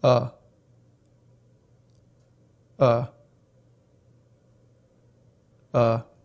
呃。呃。呃。